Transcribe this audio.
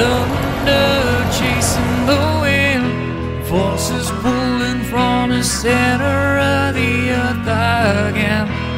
Thunder chasing the wind, forces pulling from the center of the earth again.